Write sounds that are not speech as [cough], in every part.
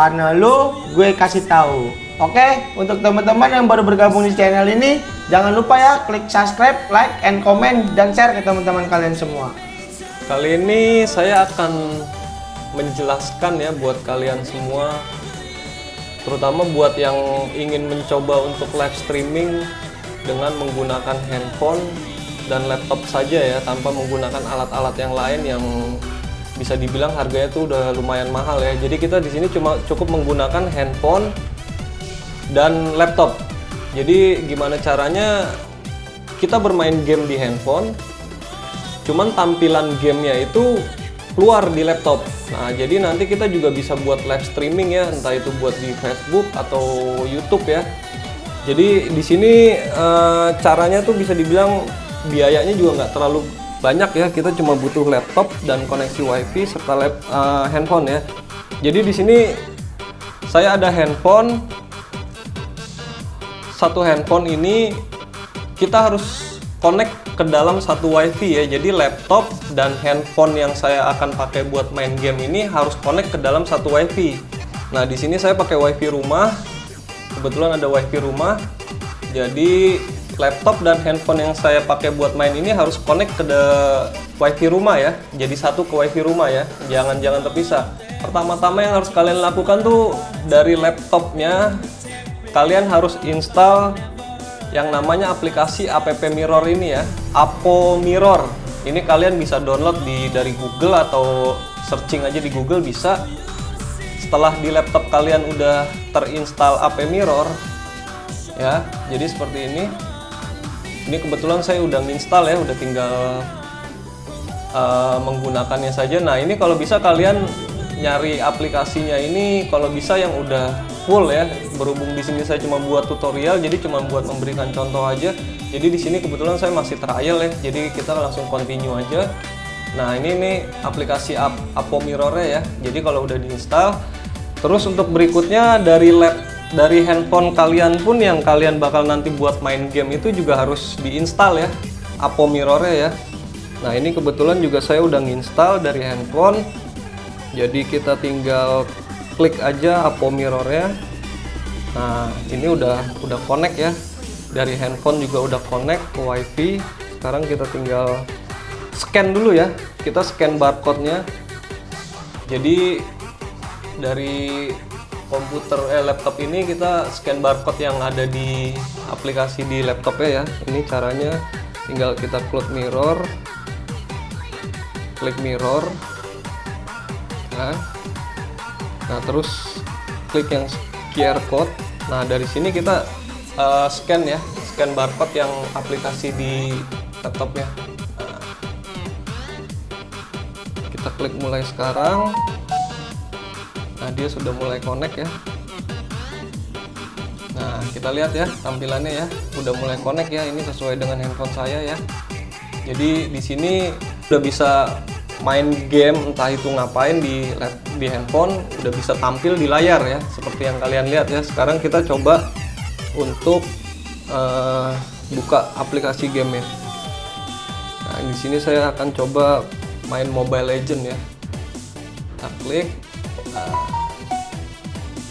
karena lu gue kasih tahu. Oke, untuk teman-teman yang baru bergabung di channel ini, jangan lupa ya klik subscribe, like, and comment dan share ke teman-teman kalian semua. Kali ini saya akan menjelaskan ya buat kalian semua terutama buat yang ingin mencoba untuk live streaming dengan menggunakan handphone dan laptop saja ya tanpa menggunakan alat-alat yang lain yang bisa dibilang harganya tuh udah lumayan mahal ya. Jadi kita di sini cuma cukup menggunakan handphone dan laptop. Jadi gimana caranya kita bermain game di handphone cuman tampilan gamenya itu keluar di laptop. Nah, jadi nanti kita juga bisa buat live streaming ya, entah itu buat di Facebook atau YouTube ya. Jadi di sini e, caranya tuh bisa dibilang biayanya juga nggak terlalu banyak ya. Kita cuma butuh laptop dan koneksi WiFi serta lap, e, handphone ya. Jadi di sini saya ada handphone. Satu handphone ini kita harus connect ke dalam satu wifi ya jadi laptop dan handphone yang saya akan pakai buat main game ini harus connect ke dalam satu wifi nah di sini saya pakai wifi rumah kebetulan ada wifi rumah jadi laptop dan handphone yang saya pakai buat main ini harus connect ke the wifi rumah ya. Jadi satu ke wifi rumah ya. Jangan jangan terpisah. Pertama-tama yang harus kalian lakukan tuh dari laptopnya kalian harus install yang namanya aplikasi app mirror ini ya. Apo Mirror. Ini kalian bisa download di dari Google atau searching aja di Google bisa. Setelah di laptop kalian udah terinstall app mirror ya. Jadi seperti ini ini kebetulan saya udah install ya udah tinggal uh, menggunakannya saja. Nah ini kalau bisa kalian nyari aplikasinya ini kalau bisa yang udah full ya berhubung di sini saya cuma buat tutorial jadi cuma buat memberikan contoh aja. Jadi di sini kebetulan saya masih trial ya jadi kita langsung continue aja. Nah ini nih aplikasi Apo Mirror ya jadi kalau udah diinstal terus untuk berikutnya dari lab dari handphone kalian pun yang kalian bakal nanti buat main game itu juga harus diinstal ya. Apo Mirror ya. Nah ini kebetulan juga saya udah nginstal dari handphone. Jadi kita tinggal klik aja Apo mirrornya. Nah ini udah udah connect ya. Dari handphone juga udah connect ke wifi. Sekarang kita tinggal scan dulu ya. Kita scan barcode nya jadi dari komputer eh laptop ini kita scan barcode yang ada di aplikasi di laptopnya ya ini caranya tinggal kita klik mirror klik mirror nah Nah, terus klik yang QR code. Nah, dari sini kita uh, scan ya, scan barcode yang aplikasi di laptopnya. Nah, kita klik mulai sekarang. Dia sudah mulai connect ya. Nah, kita lihat ya tampilannya ya, udah mulai connect ya. Ini sesuai dengan handphone saya ya. Jadi di sini udah bisa main game entah itu ngapain di di handphone udah bisa tampil di layar ya seperti yang kalian lihat ya sekarang kita coba untuk uh, buka aplikasi game ya nah di sini saya akan coba main Mobile Legend ya kita klik nah,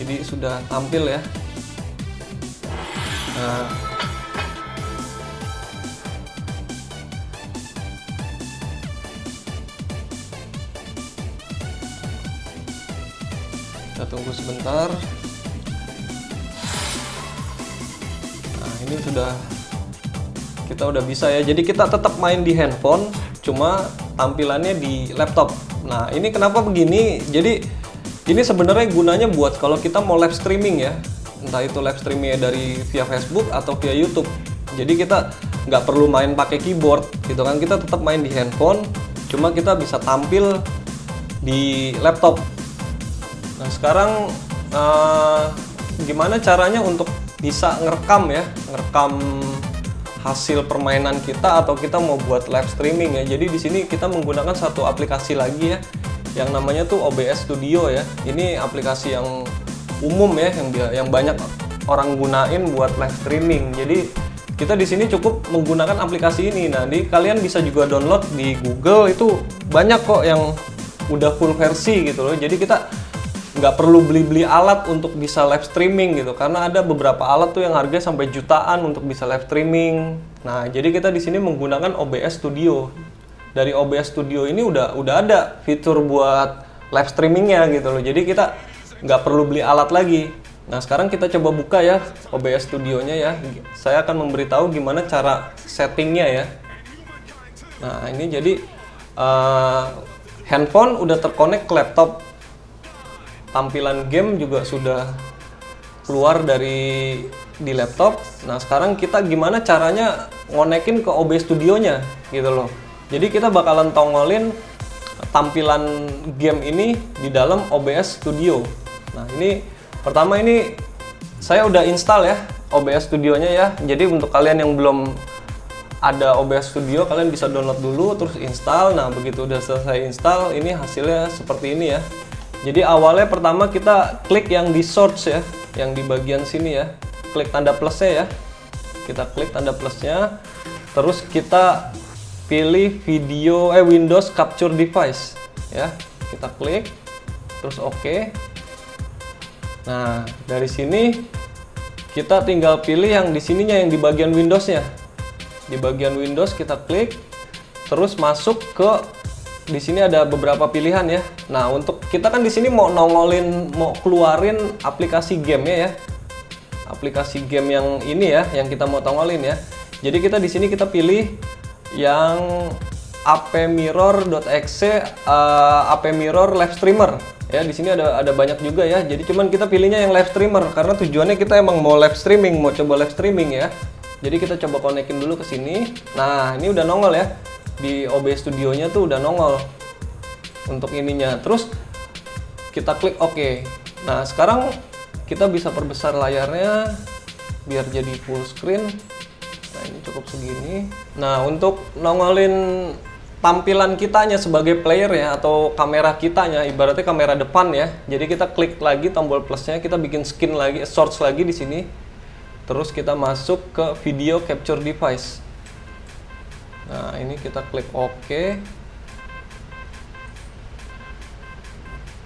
jadi sudah tampil ya. Nah kita tunggu sebentar. Nah ini sudah kita udah bisa ya. Jadi kita tetap main di handphone cuma tampilannya di laptop. Nah ini kenapa begini? Jadi ini sebenarnya gunanya buat kalau kita mau live streaming ya. Entah itu live streamingnya dari via Facebook atau via YouTube. Jadi kita nggak perlu main pakai keyboard gitu kan. Kita tetap main di handphone cuma kita bisa tampil di laptop. Nah sekarang uh, gimana caranya untuk bisa ngerekam ya, ngerekam hasil permainan kita atau kita mau buat live streaming ya. Jadi di sini kita menggunakan satu aplikasi lagi ya, yang namanya tuh OBS Studio ya. Ini aplikasi yang umum ya, yang yang banyak orang gunain buat live streaming. Jadi kita di sini cukup menggunakan aplikasi ini. Nah, di kalian bisa juga download di Google itu banyak kok yang udah full versi gitu loh. Jadi kita nggak perlu beli-beli alat untuk bisa live streaming gitu karena ada beberapa alat tuh yang harga sampai jutaan untuk bisa live streaming. Nah, jadi kita di sini menggunakan OBS Studio. Dari OBS Studio ini udah udah ada fitur buat live streamingnya gitu loh. Jadi kita nggak perlu beli alat lagi. Nah, sekarang kita coba buka ya OBS Studionya ya. Saya akan memberitahu gimana cara settingnya ya. Nah, ini jadi uh, handphone udah terkonek ke laptop tampilan game juga sudah keluar dari di laptop. Nah, sekarang kita gimana caranya ngonekin ke OBS Studio-nya gitu loh. Jadi kita bakalan tongolin tampilan game ini di dalam OBS Studio. Nah, ini pertama ini saya udah install ya OBS Studio-nya ya. Jadi untuk kalian yang belum ada OBS Studio, kalian bisa download dulu terus install. Nah, begitu udah selesai install, ini hasilnya seperti ini ya. Jadi awalnya pertama kita klik yang di source ya, yang di bagian sini ya. Klik tanda plusnya ya. Kita klik tanda plusnya. Terus kita pilih video eh Windows Capture Device ya. Kita klik terus oke. Okay. Nah, dari sini kita tinggal pilih yang di sininya yang di bagian Windows-nya. Di bagian Windows kita klik terus masuk ke di sini ada beberapa pilihan ya. Nah, untuk kita kan di sini mau nongolin, mau keluarin aplikasi game ya. Aplikasi game yang ini ya, yang kita mau tongolin ya. Jadi kita di sini kita pilih yang apmirror.exe uh, apmirror live streamer ya di sini ada ada banyak juga ya jadi cuman kita pilihnya yang live streamer karena tujuannya kita emang mau live streaming mau coba live streaming ya jadi kita coba konekin dulu ke sini nah ini udah nongol ya di OBS Studio-nya tuh udah nongol untuk ininya. Terus kita klik OK. Nah, sekarang kita bisa perbesar layarnya biar jadi full screen. Nah, ini cukup segini. Nah, untuk nongolin tampilan kitanya sebagai player ya atau kamera kitanya ibaratnya kamera depan ya. Jadi kita klik lagi tombol plusnya, kita bikin skin lagi, source lagi di sini. Terus kita masuk ke video capture device. Nah, ini kita klik OK.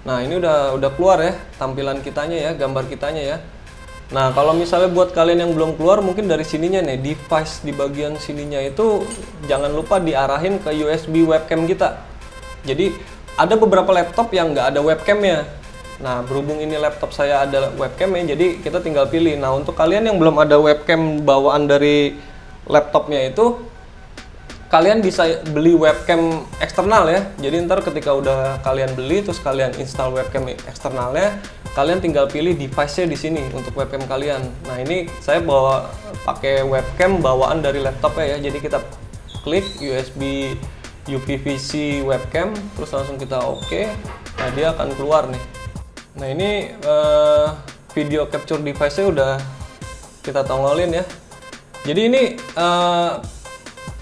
Nah, ini udah udah keluar ya tampilan kitanya ya, gambar kitanya ya. Nah, kalau misalnya buat kalian yang belum keluar mungkin dari sininya nih, device di bagian sininya itu jangan lupa diarahin ke USB webcam kita. Jadi, ada beberapa laptop yang nggak ada webcamnya. Nah, berhubung ini laptop saya ada webcamnya, jadi kita tinggal pilih. Nah, untuk kalian yang belum ada webcam bawaan dari laptopnya itu, kalian bisa beli webcam eksternal ya. Jadi ntar ketika udah kalian beli terus kalian install webcam eksternalnya, kalian tinggal pilih device-nya di sini untuk webcam kalian. Nah, ini saya bawa pakai webcam bawaan dari laptop ya. Jadi kita klik USB UPVC webcam terus langsung kita oke. Okay. Nah, dia akan keluar nih. Nah, ini uh, video capture device-nya udah kita tongolin ya. Jadi ini uh,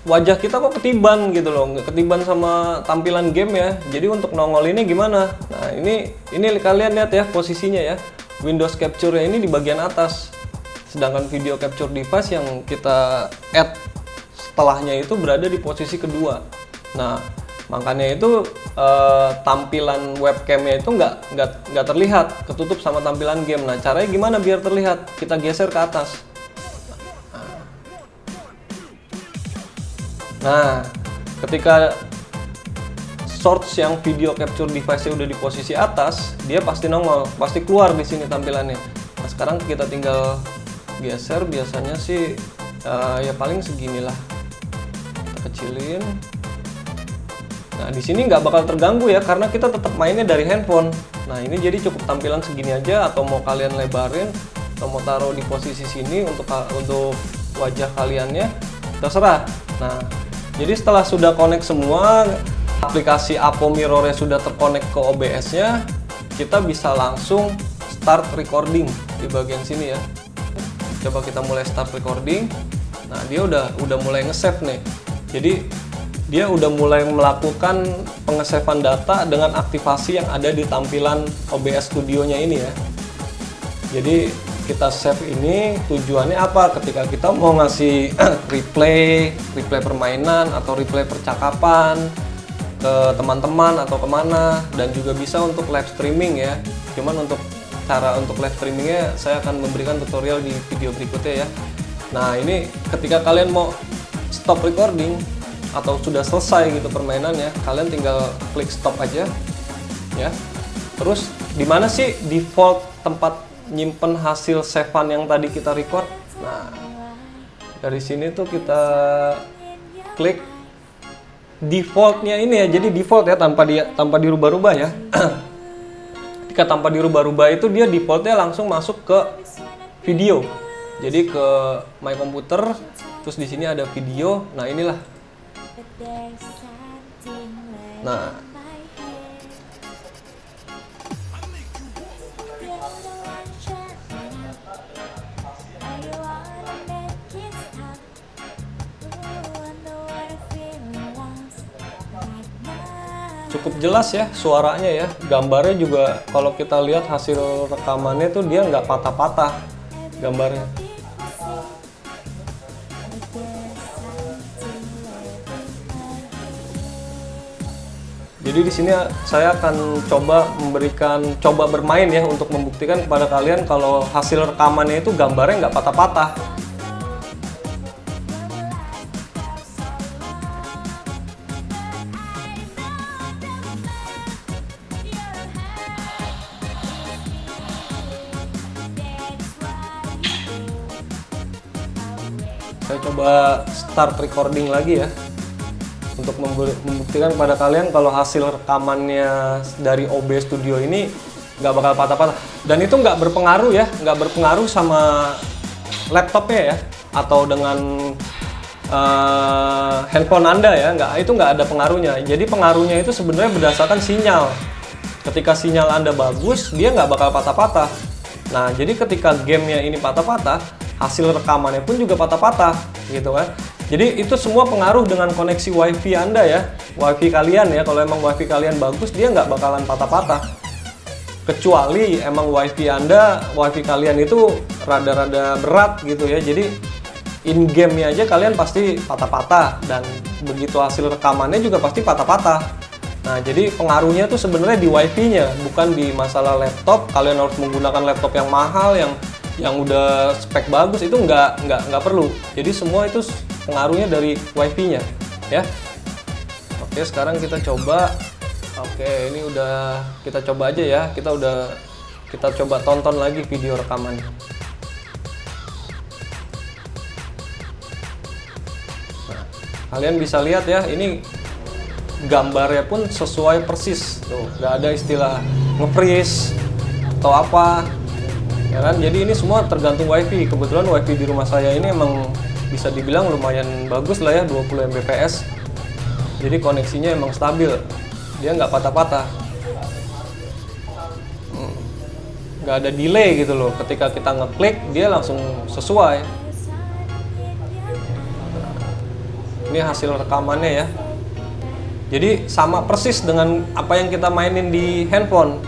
wajah kita kok ketiban gitu loh ketiban sama tampilan game ya. Jadi untuk nongol ini gimana? Nah ini ini kalian lihat ya posisinya ya. Windows Capture ini di bagian atas. Sedangkan video capture device yang kita add setelahnya itu berada di posisi kedua. Nah makanya itu eh, tampilan webcamnya itu nggak nggak nggak terlihat. Ketutup sama tampilan game. Nah caranya gimana biar terlihat? Kita geser ke atas Nah, ketika source yang video capture device-nya udah di posisi atas, dia pasti nongol, pasti keluar di sini tampilannya. Nah, sekarang kita tinggal geser, biasanya sih uh, ya paling seginilah. Kita kecilin. Nah, di sini nggak bakal terganggu ya, karena kita tetap mainnya dari handphone. Nah, ini jadi cukup tampilan segini aja, atau mau kalian lebarin, atau mau taruh di posisi sini untuk untuk wajah kaliannya, terserah. Nah, jadi setelah sudah connect semua, aplikasi Apo Mirror sudah terkonek ke OBS-nya, kita bisa langsung start recording di bagian sini ya. Coba kita mulai start recording. Nah, dia udah udah mulai nge-save nih. Jadi dia udah mulai melakukan pengesavean data dengan aktivasi yang ada di tampilan OBS Studio-nya ini ya. Jadi kita save ini tujuannya apa? Ketika kita mau ngasih [clears throat] replay replay permainan atau replay percakapan ke teman-teman atau ke mana dan juga bisa untuk live streaming ya. Cuman untuk cara untuk live streamingnya saya akan memberikan tutorial di video berikutnya ya. Nah ini ketika kalian mau stop recording atau sudah selesai gitu permainannya kalian tinggal klik stop aja ya. Terus di mana sih default tempat nyimpen hasil savean yang tadi kita record. Nah dari sini tuh kita klik defaultnya ini ya. Jadi default ya tanpa dia tanpa dirubah-rubah ya. [clears throat] Ketika tanpa dirubah-rubah itu dia defaultnya langsung masuk ke video. Jadi ke my computer terus di sini ada video. Nah inilah. Nah cukup jelas ya suaranya ya. Gambarnya juga kalau kita lihat hasil rekamannya tuh dia nggak patah-patah gambarnya. Jadi di sini saya akan coba memberikan coba bermain ya untuk membuktikan kepada kalian kalau hasil rekamannya itu gambarnya nggak patah-patah start recording lagi ya. Untuk membu- membuktikan kepada kalian kalau hasil rekamannya dari OB Studio ini nggak bakal patah-patah. Dan itu nggak berpengaruh ya nggak berpengaruh sama laptopnya ya atau dengan eh, handphone anda ya nggak itu nggak ada pengaruhnya. Jadi pengaruhnya itu sebenarnya berdasarkan sinyal. Ketika sinyal anda bagus dia nggak bakal patah-patah. Nah jadi ketika gamenya ini patah-patah hasil rekamannya pun juga patah-patah gitu kan jadi itu semua pengaruh dengan koneksi wifi anda ya. Wifi kalian ya kalau emang wifi kalian bagus dia nggak bakalan patah-patah. Kecuali emang wifi anda wifi kalian itu rada-rada berat gitu ya. Jadi in game-nya aja kalian pasti patah-patah dan begitu hasil rekamannya juga pasti patah-patah. Nah jadi pengaruhnya tuh sebenarnya di wifi-nya bukan di masalah laptop. Kalian harus menggunakan laptop yang mahal yang yang udah spek bagus itu nggak nggak nggak perlu. Jadi semua itu pengaruhnya dari wifi-nya ya. Oke sekarang kita coba. Oke ini udah kita coba aja ya. Kita udah kita coba tonton lagi video rekamannya Nah, kalian bisa lihat ya ini gambarnya pun sesuai persis. Tuh nggak ada istilah nge-freeze atau apa ya kan? Jadi ini semua tergantung wifi. Kebetulan wifi di rumah saya ini emang bisa dibilang lumayan bagus lah ya 20 mbps. Jadi koneksinya emang stabil. Dia nggak patah-patah. Hmm. nggak ada delay gitu loh. Ketika kita ngeklik dia langsung sesuai. Ini hasil rekamannya ya. Jadi sama persis dengan apa yang kita mainin di handphone.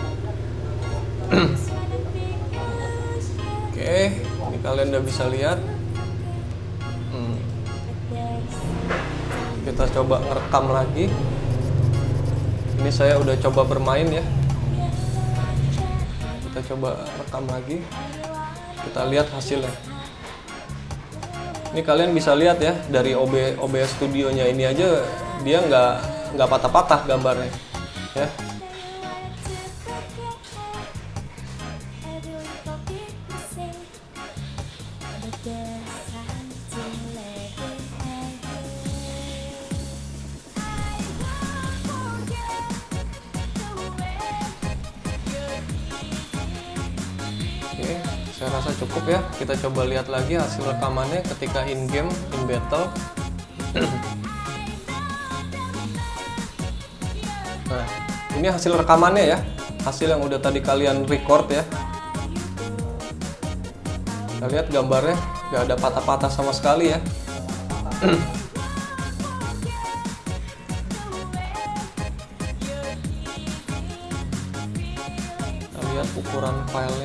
[clears throat] Oke, ini kalian udah bisa lihat. Kita coba ngerekam lagi. Ini saya udah coba bermain ya. Kita coba rekam lagi. Kita lihat hasilnya. Ini kalian bisa lihat ya dari OB OBS Studionya ini aja dia nggak nggak patah-patah gambarnya, ya. Kita coba lihat lagi hasil rekamannya ketika in game, in battle. nah, ini hasil rekamannya ya. Hasil yang udah tadi kalian record ya. Kita lihat gambarnya, nggak ada patah-patah sama sekali ya. Kita lihat ukuran filenya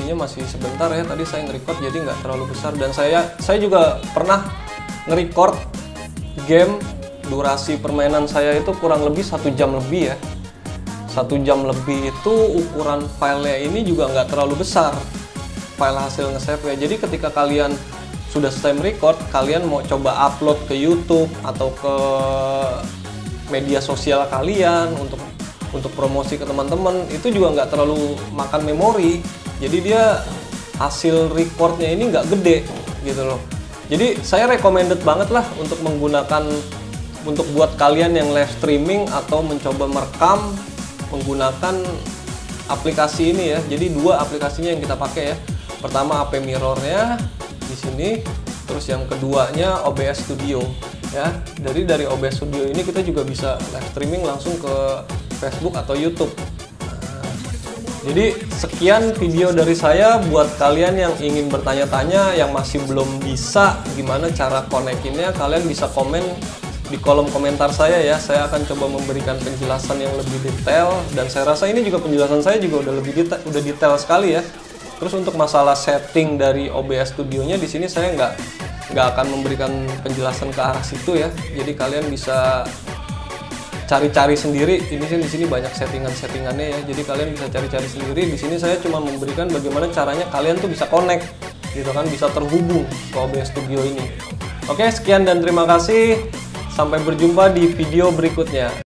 durasinya masih sebentar ya tadi saya nge-record jadi nggak terlalu besar. Dan saya saya juga pernah nge-record game durasi permainan saya itu kurang lebih satu jam lebih ya. Satu jam lebih itu ukuran filenya ini juga nggak terlalu besar file hasil nge-save ya. Jadi ketika kalian sudah selesai record kalian mau coba upload ke YouTube atau ke media sosial kalian untuk untuk promosi ke teman-teman itu juga nggak terlalu makan memori jadi dia hasil recordnya ini nggak gede gitu loh jadi saya recommended banget lah untuk menggunakan untuk buat kalian yang live streaming atau mencoba merekam menggunakan aplikasi ini ya. Jadi dua aplikasinya yang kita pakai ya. Pertama AP Mirrornya di sini, terus yang keduanya OBS Studio ya. Dari dari OBS Studio ini kita juga bisa live streaming langsung ke Facebook atau YouTube. Jadi sekian video dari saya buat kalian yang ingin bertanya-tanya yang masih belum bisa gimana cara konekinnya kalian bisa komen di kolom komentar saya ya. Saya akan coba memberikan penjelasan yang lebih detail dan saya rasa ini juga penjelasan saya juga udah lebih detail udah detail sekali ya. Terus untuk masalah setting dari OBS studionya di sini saya nggak nggak akan memberikan penjelasan ke arah situ ya. Jadi kalian bisa cari-cari sendiri. Ini sih di sini banyak settingan-settingannya ya. Jadi kalian bisa cari-cari sendiri. Di sini saya cuma memberikan bagaimana caranya kalian tuh bisa connect gitu kan? Bisa terhubung ke OBS Studio ini. Oke sekian dan terima kasih. Sampai berjumpa di video berikutnya.